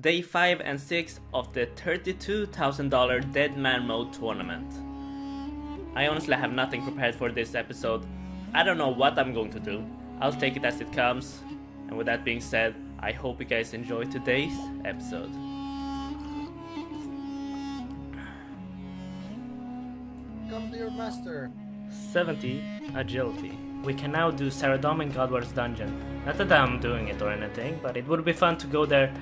day 5 and 6 of the $32,000 Dead Man Mode tournament. I honestly have nothing prepared for this episode. I don't know what I'm going to do. I'll take it as it comes. And with that being said, I hope you guys enjoy today's episode. Come to your master. 70 agility. We can now do Saradomin in God Wars dungeon. Not that I'm doing it or anything, but it would be fun to go there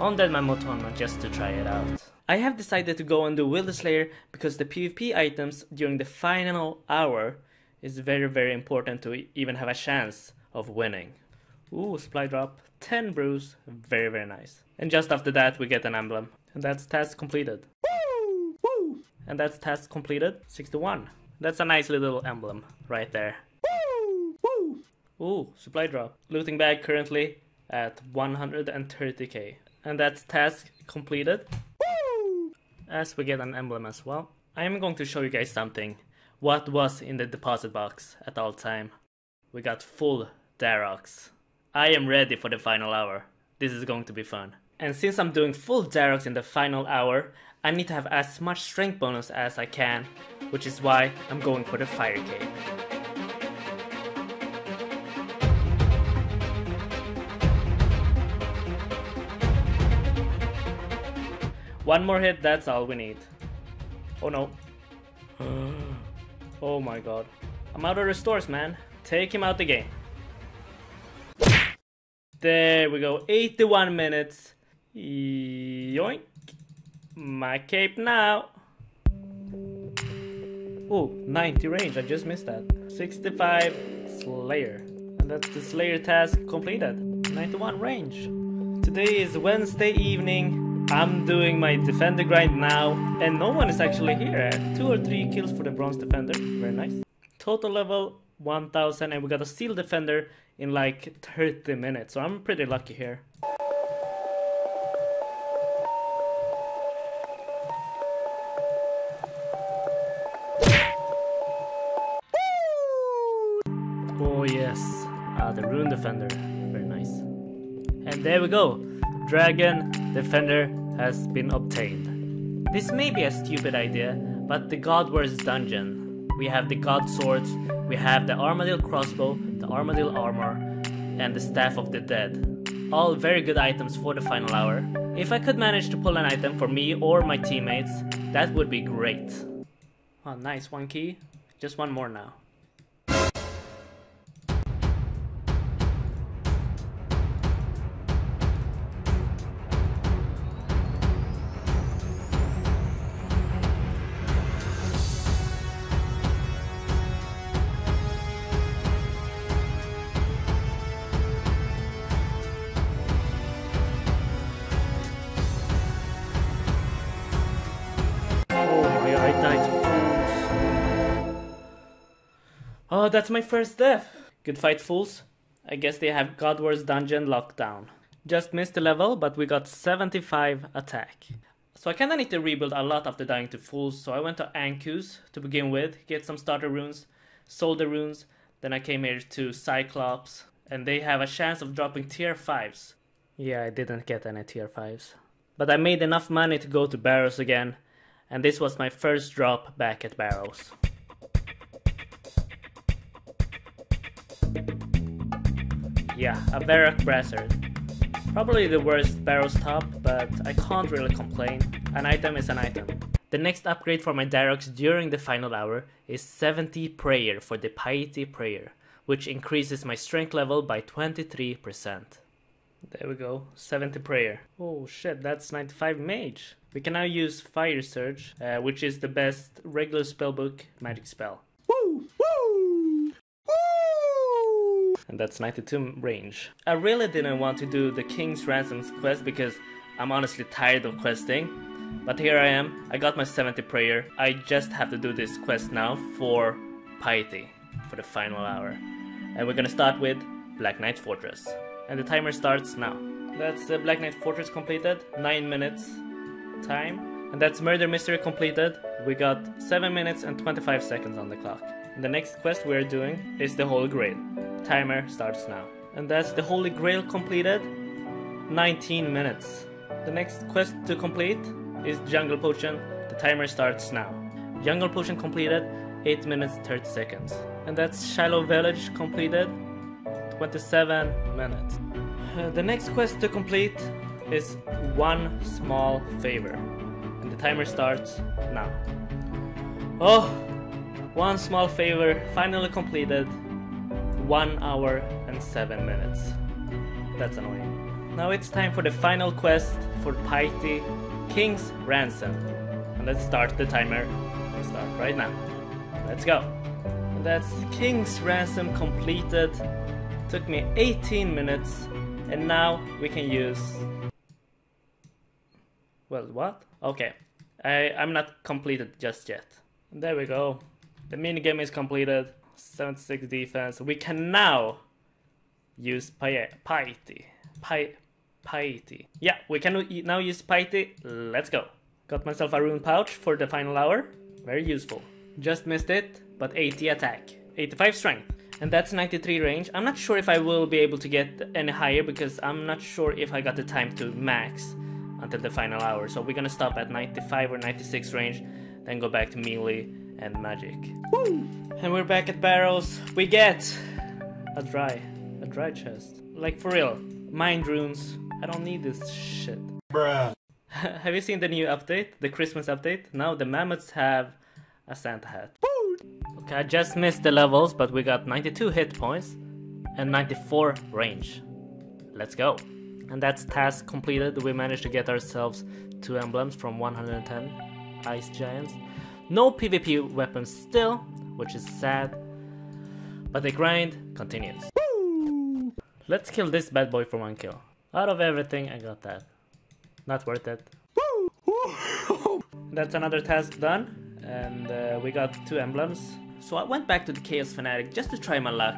on Mode tournament just to try it out. I have decided to go and do Wildy Slayer because the PvP items during the final hour is very very important to even have a chance of winning. Ooh, supply drop, 10 brews, very very nice. And just after that we get an emblem. And that's task completed. Woo! Woo! And that's task completed, 61. That's a nice little emblem right there. Woo! Woo! Ooh, supply drop. Looting bag currently at 130k. And that's task completed. As we get an emblem as well. I am going to show you guys something. What was in the deposit box at all time. We got full Dharok's. I am ready for the final hour. This is going to be fun. And since I'm doing full Dharok's in the final hour, I need to have as much strength bonus as I can, which is why I'm going for the Fire Cape. One more hit, that's all we need. Oh no. Uh. oh my god. I'm out of restores, man. Take him out the game. There we go. 81 minutes. Yoink. My cape now. Oh, 90 range. I just missed that. 65 Slayer. And that's the Slayer task completed. 91 range. Today is Wednesday evening. I'm doing my defender grind now, and no one is actually here. Two or three kills for the bronze defender. Very nice. Total level 1000, and we got a steel defender in like 30 minutes, so I'm pretty lucky here. Oh yes, ah, the rune defender, very nice. And there we go, dragon defender has been obtained. This may be a stupid idea, but the God Wars dungeon. We have the God swords, we have the Armadyl crossbow, the Armadyl armor, and the Staff of the Dead. All very good items for the final hour. If I could manage to pull an item for me or my teammates, that would be great. Oh nice, one key. Just one more now. Oh, that's my first death. Good fight, fools. I guess they have God Wars dungeon locked down. Just missed the level, but we got 75 attack. So I kinda need to rebuild a lot after dying to fools, so I went to Ankous to begin with, get some starter runes, sold the runes, then I came here to Cyclops, and they have a chance of dropping tier 5s. Yeah, I didn't get any tier 5s. But I made enough money to go to Barrows again, and this was my first drop back at Barrows. Yeah, a Verac's Brassard. Probably the worst Barrows top, but I can't really complain. An item is an item. The next upgrade for my Dharok's during the final hour is 70 Prayer for the Piety Prayer, which increases my strength level by 23%. There we go, 70 Prayer. Oh shit, that's 95 Mage. We can now use Fire Surge, uh, which is the best regular spellbook magic spell. And that's 92 range. I really didn't want to do the King's Ransoms quest because I'm honestly tired of questing. But here I am, I got my 70 prayer. I just have to do this quest now for Piety, for the final hour. And we're gonna start with Black Knight Fortress. And the timer starts now. That's the Black Knight Fortress completed, 9 minutes time. And that's Murder Mystery completed. We got 7 minutes and 25 seconds on the clock. And the next quest we're doing is the Holy Grail. Timer starts now. And that's the Holy Grail completed. 19 minutes. The next quest to complete is Jungle Potion. The timer starts now. Jungle Potion completed, 8 minutes 30 seconds. And that's Shilo Village completed, 27 minutes. Uh, the next quest to complete is One Small Favor. And the timer starts now. Oh, one small favor finally completed. 1 hour and 7 minutes. That's annoying. Now it's time for the final quest for Piety, King's Ransom. And let's start the timer. Let's start right now. Let's go. And that's King's Ransom completed. Took me 18 minutes, and now we can use. Well, what? Okay. I, I'm not completed just yet. There we go. The minigame is completed. 76 defense. We can now use Pi- Piety. Pi- Piety. Yeah, we can now use Piety. Let's go. Got myself a rune pouch for the final hour. Very useful. Just missed it, but 80 attack. 85 strength. And that's 93 range. I'm not sure if I will be able to get any higher because I'm not sure if I got the time to max until the final hour. So we're gonna stop at 95 or 96 range, then go back to melee and magic. Woo! And we're back at Barrows. We get a dry, a dry chest. Like for real, mind runes. I don't need this shit. Bruh. have you seen the new update, the Christmas update? Now the mammoths have a Santa hat. Okay, I just missed the levels, but we got 92 hit points and 94 range. Let's go. And that's task completed. We managed to get ourselves two emblems from 110 ice giants. No PvP weapons still, which is sad. But the grind continues. Let's kill this bad boy for one kill. Out of everything, I got that. Not worth it. That's another task done, and uh, we got two emblems. So I went back to the Chaos Fanatic just to try my luck,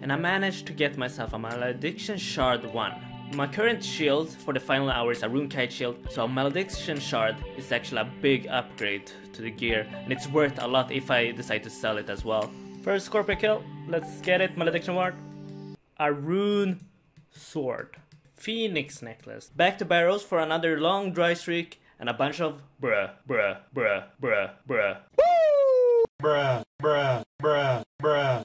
and I managed to get myself a Malediction Shard 1. My current shield for the final hour is a Runekite shield, so a Malediction Shard is actually a big upgrade to the gear, and it's worth a lot if I decide to sell it as well. First Scorpia kill, let's get it, Malediction Ward. A Rune Sword. Phoenix Necklace. Back to Barrows for another long dry streak and a bunch of bruh, bruh, bruh, bruh, bruh. Bruh. Bruh. Bruh. Bruh.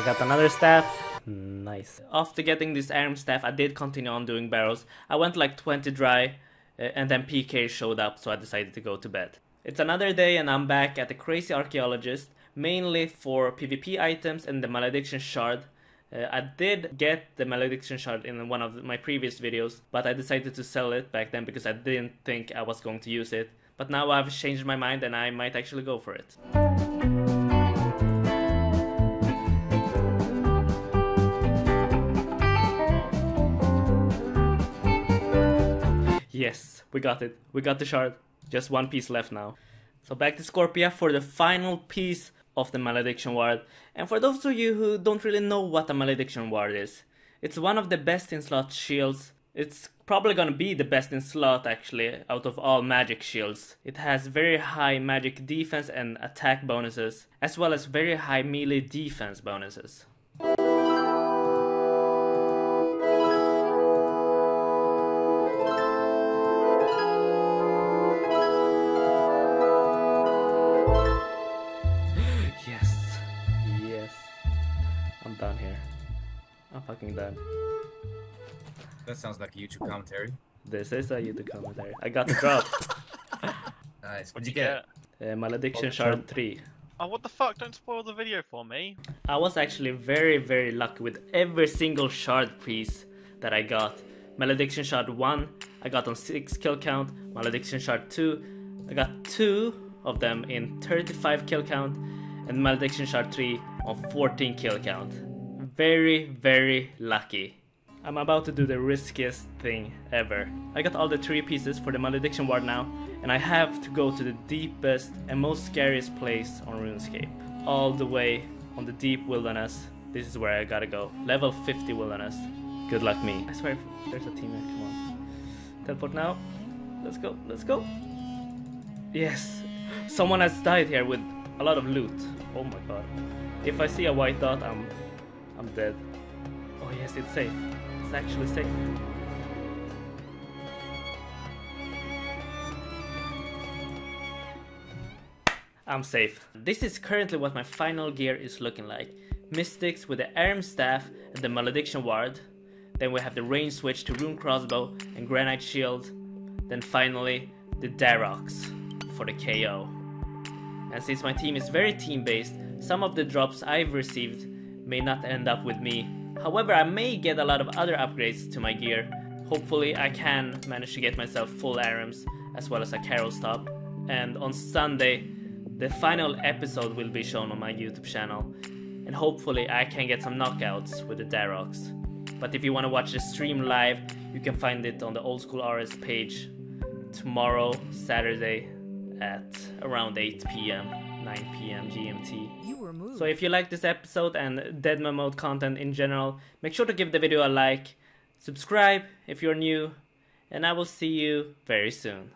I got another staff. Nice. After getting this Ahrim staff, I did continue on doing Barrows. I went like 20 dry, uh, and then PK showed up, so I decided to go to bed. It's another day, and I'm back at the Crazy Archaeologist, mainly for PvP items and the Malediction Shard. Uh, I did get the Malediction Shard in one of my previous videos, but I decided to sell it back then because I didn't think I was going to use it. But now I've changed my mind and I might actually go for it. Yes, we got it. We got the shard. Just one piece left now. So back to Scorpia for the final piece of the Malediction Ward. And for those of you who don't really know what a Malediction Ward is, it's one of the best in slot shields. It's probably gonna be the best in slot actually out of all magic shields. It has very high magic defense and attack bonuses, as well as very high melee defense bonuses. That sounds like a YouTube commentary. This is a YouTube commentary. I got the drop. Nice. What'd you get? uh, Malediction Shard 3. Oh, what the fuck? Don't spoil the video for me. I was actually very, very lucky with every single shard piece that I got. Malediction Shard 1, I got on 6 kill count. Malediction Shard 2, I got 2 of them in 35 kill count. And Malediction Shard 3 on 14 kill count. Very, very lucky. I'm about to do the riskiest thing ever. I got all the three pieces for the Malediction Ward now, and I have to go to the deepest and most scariest place on RuneScape. All the way on the deep wilderness. This is where I gotta go. Level 50 wilderness. Good luck me. I swear, there's a teammate, come on. Teleport now. Let's go, let's go. Yes, someone has died here with a lot of loot. Oh my god. If I see a white dot, I'm I'm dead. Oh yes, it's safe. It's actually safe. I'm safe. This is currently what my final gear is looking like. Mystics with the Ahrim Staff and the Malediction Ward. Then we have the range switch to Rune Crossbow and Granite Shield. Then finally, the Dharok's for the KO. And since my team is very team based, some of the drops I've received may not end up with me. However, I may get a lot of other upgrades to my gear. Hopefully, I can manage to get myself full Ahrim's as well as a Karil's top. And on Sunday, the final episode will be shown on my YouTube channel. And hopefully, I can get some knockouts with the Dharok's. But if you want to watch the stream live, you can find it on the Old School RS page tomorrow, Saturday, at around 8 p.m., 9 p.m. GMT. You were moved. So if you like this episode and Deadman Mode content in general, make sure to give the video a like, subscribe if you're new, and I will see you very soon.